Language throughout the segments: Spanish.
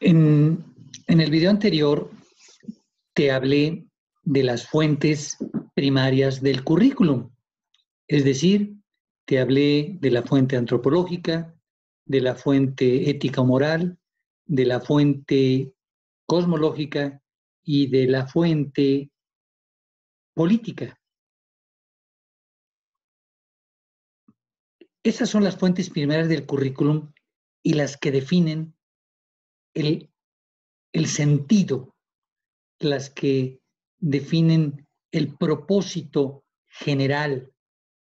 En, el video anterior te hablé de las fuentes primarias del currículum, es decir, te hablé de la fuente antropológica, de la fuente ética-moral, de la fuente cosmológica y de la fuente política. Esas son las fuentes primeras del currículum y las que definen el, el sentido, las que definen el propósito general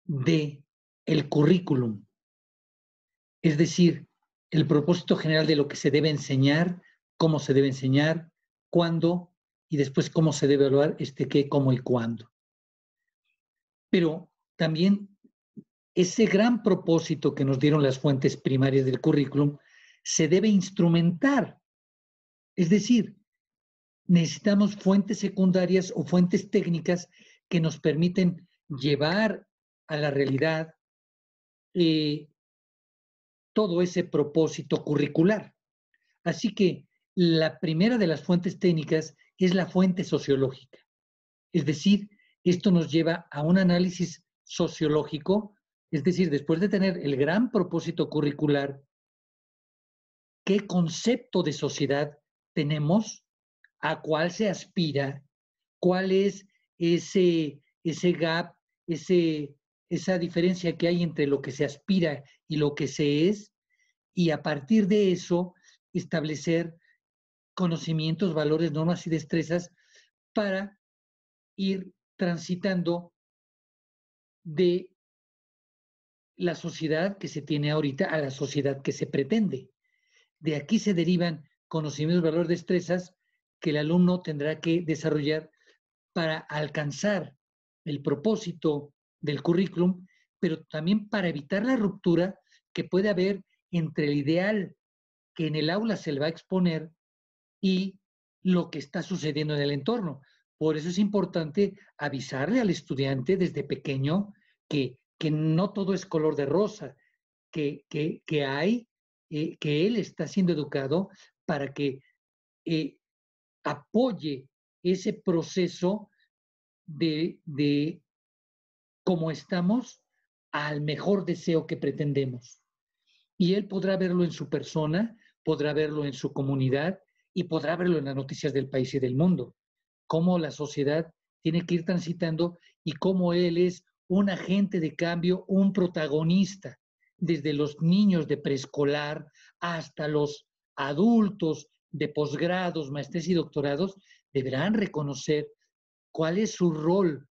de el currículum. Es decir, el propósito general de lo que se debe enseñar, cómo se debe enseñar, cuándo y después cómo se debe evaluar este qué, cómo y cuándo. Pero también ese gran propósito que nos dieron las fuentes primarias del currículum se debe instrumentar. Es decir, necesitamos fuentes secundarias o fuentes técnicas que nos permiten llevar a la realidad eh, todo ese propósito curricular. Así que la primera de las fuentes técnicas es la fuente sociológica. Es decir, esto nos lleva a un análisis sociológico es decir, después de tener el gran propósito curricular, ¿qué concepto de sociedad tenemos? ¿A cuál se aspira? ¿Cuál es ese, ese gap, ese, esa diferencia que hay entre lo que se aspira y lo que se es? Y a partir de eso, establecer conocimientos, valores, normas y destrezas para ir transitando de la sociedad que se tiene ahorita a la sociedad que se pretende. De aquí se derivan conocimientos, valores, destrezas que el alumno tendrá que desarrollar para alcanzar el propósito del currículum, pero también para evitar la ruptura que puede haber entre el ideal que en el aula se le va a exponer y lo que está sucediendo en el entorno. Por eso es importante avisarle al estudiante desde pequeño que que no todo es color de rosa, que, que, hay, eh, que él está siendo educado para que eh, apoye ese proceso de, de cómo estamos al mejor deseo que pretendemos. Y él podrá verlo en su persona, podrá verlo en su comunidad y podrá verlo en las noticias del país y del mundo. Cómo la sociedad tiene que ir transitando y cómo él es un agente de cambio, un protagonista, desde los niños de preescolar hasta los adultos de posgrados, maestrías y doctorados, deberán reconocer cuál es su rol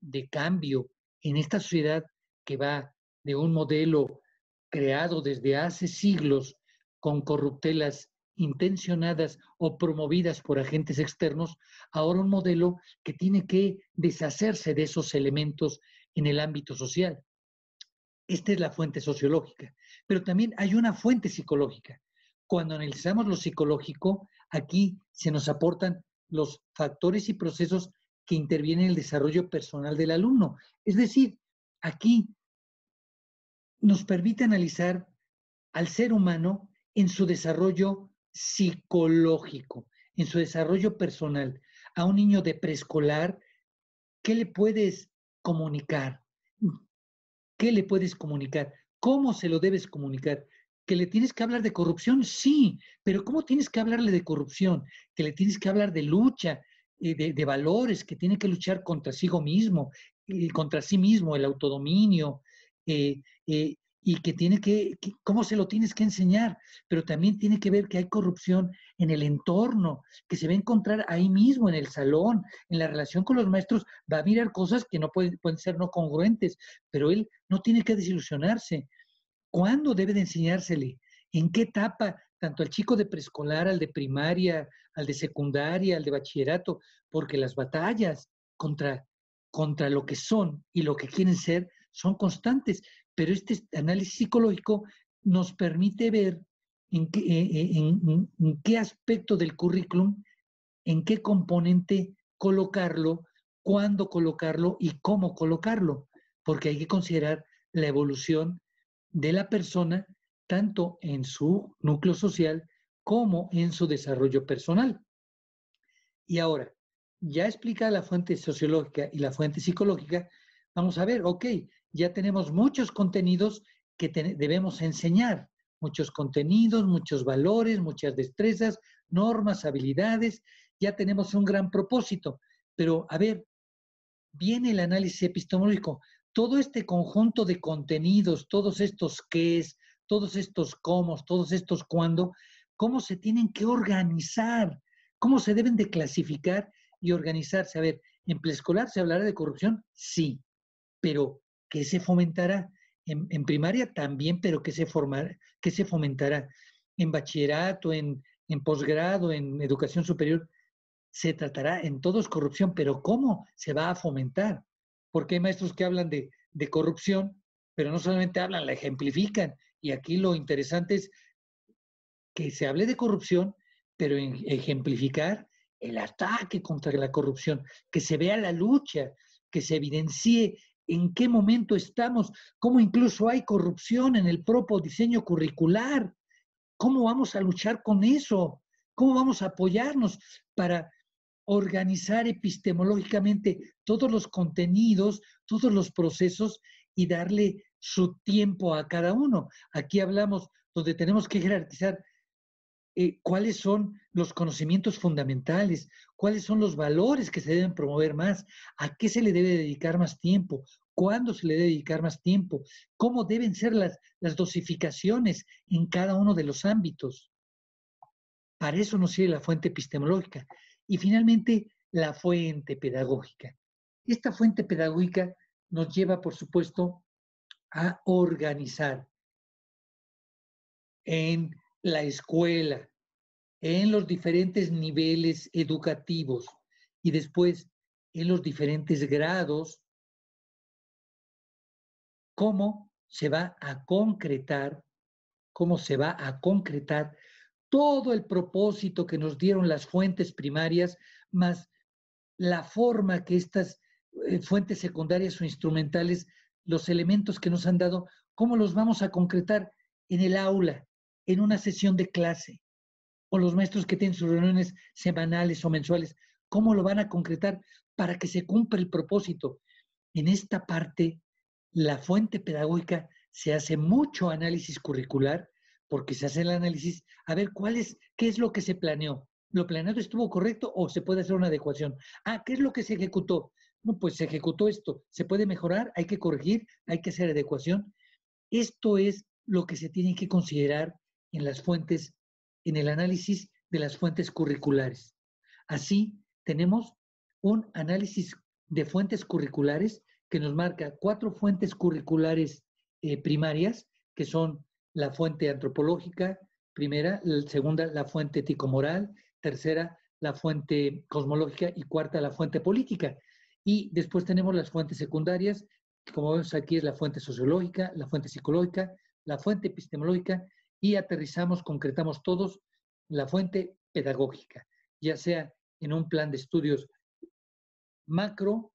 de cambio en esta sociedad que va de un modelo creado desde hace siglos con corruptelas intencionadas o promovidas por agentes externos, ahora un modelo que tiene que deshacerse de esos elementos en el ámbito social. Esta es la fuente sociológica, pero también hay una fuente psicológica. Cuando analizamos lo psicológico, aquí se nos aportan los factores y procesos que intervienen en el desarrollo personal del alumno. Es decir, aquí nos permite analizar al ser humano en su desarrollo psicológico, en su desarrollo personal. A un niño de preescolar, ¿qué le puedes comunicar. ¿Qué le puedes comunicar? ¿Cómo se lo debes comunicar? ¿Que le tienes que hablar de corrupción? Sí, pero ¿cómo tienes que hablarle de corrupción? Que le tienes que hablar de lucha, eh, de, valores, que tiene que luchar contra sí mismo, eh, contra sí mismo, el autodominio, eh, y que tiene que, cómo se lo tienes que enseñar, pero también tiene que ver que hay corrupción en el entorno, que se va a encontrar ahí mismo, en el salón, en la relación con los maestros, va a mirar cosas que no pueden, pueden ser no congruentes, pero él no tiene que desilusionarse. ¿Cuándo debe de enseñársele? ¿En qué etapa? Tanto al chico de preescolar, al de primaria, al de secundaria, al de bachillerato, porque las batallas contra, contra lo que son y lo que quieren ser son constantes pero este análisis psicológico nos permite ver en qué, eh, eh, en, qué aspecto del currículum, en qué componente colocarlo, cuándo colocarlo y cómo colocarlo, porque hay que considerar la evolución de la persona tanto en su núcleo social como en su desarrollo personal. Y ahora, ya explica la fuente sociológica y la fuente psicológica, vamos a ver, ok, ya tenemos muchos contenidos que debemos enseñar, muchos contenidos, muchos valores, muchas destrezas, normas, habilidades, ya tenemos un gran propósito. Pero, a ver, viene el análisis epistemológico. Todo este conjunto de contenidos, todos estos qués, todos estos cómo, todos estos cuándo, cómo se tienen que organizar, cómo se deben de clasificar y organizarse. A ver, en preescolar se hablará de corrupción, sí, pero ¿qué se fomentará? En, primaria también, pero ¿qué se, qué se fomentará? En bachillerato, en, en posgrado, en educación superior, se tratará en todos corrupción, pero ¿cómo se va a fomentar? Porque hay maestros que hablan de, de corrupción, pero no solamente hablan, la ejemplifican. Y aquí lo interesante es que se hable de corrupción, pero en ejemplificar el ataque contra la corrupción, que se vea la lucha, que se evidencie en qué momento estamos, cómo incluso hay corrupción en el propio diseño curricular, cómo vamos a luchar con eso, cómo vamos a apoyarnos para organizar epistemológicamente todos los contenidos, todos los procesos y darle su tiempo a cada uno. Aquí hablamos donde tenemos que jerarquizar eh, cuáles son los conocimientos fundamentales, cuáles son los valores que se deben promover más, a qué se le debe dedicar más tiempo, cuándo se le debe dedicar más tiempo, cómo deben ser las, las dosificaciones en cada uno de los ámbitos. Para eso nos sirve la fuente epistemológica. Y finalmente, la fuente pedagógica. Esta fuente pedagógica nos lleva, por supuesto, a organizar en la escuela, en los diferentes niveles educativos y después en los diferentes grados, cómo se va a concretar, cómo se va a concretar todo el propósito que nos dieron las fuentes primarias, más la forma que estas eh, fuentes secundarias o instrumentales, los elementos que nos han dado, cómo los vamos a concretar en el aula, en una sesión de clase, o los maestros que tienen sus reuniones semanales o mensuales, cómo lo van a concretar para que se cumpla el propósito. En esta parte, la fuente pedagógica se hace mucho análisis curricular, porque se hace el análisis a ver cuál es, qué es lo que se planeó. ¿Lo planeado estuvo correcto o se puede hacer una adecuación? Ah, ¿qué es lo que se ejecutó? No, pues se ejecutó esto. ¿Se puede mejorar? ¿Hay que corregir? ¿Hay que hacer adecuación? Esto es lo que se tiene que considerar en las fuentes, en el análisis de las fuentes curriculares. Así, tenemos un análisis de fuentes curriculares que nos marca cuatro fuentes curriculares eh, primarias, que son la fuente antropológica, primera, segunda, la fuente ético-moral, tercera, la fuente cosmológica y cuarta, la fuente política. Y después tenemos las fuentes secundarias, como vemos aquí es la fuente sociológica, la fuente psicológica, la fuente epistemológica y aterrizamos, concretamos todos la fuente pedagógica, ya sea en un plan de estudios macro,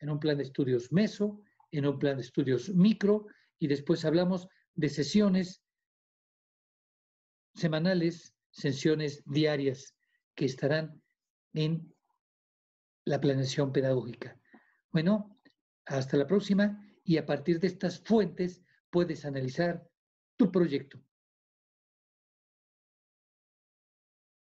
en un plan de estudios meso, en un plan de estudios micro, y después hablamos de sesiones semanales, sesiones diarias que estarán en la planeación pedagógica. Bueno, hasta la próxima y a partir de estas fuentes puedes analizar tu proyecto.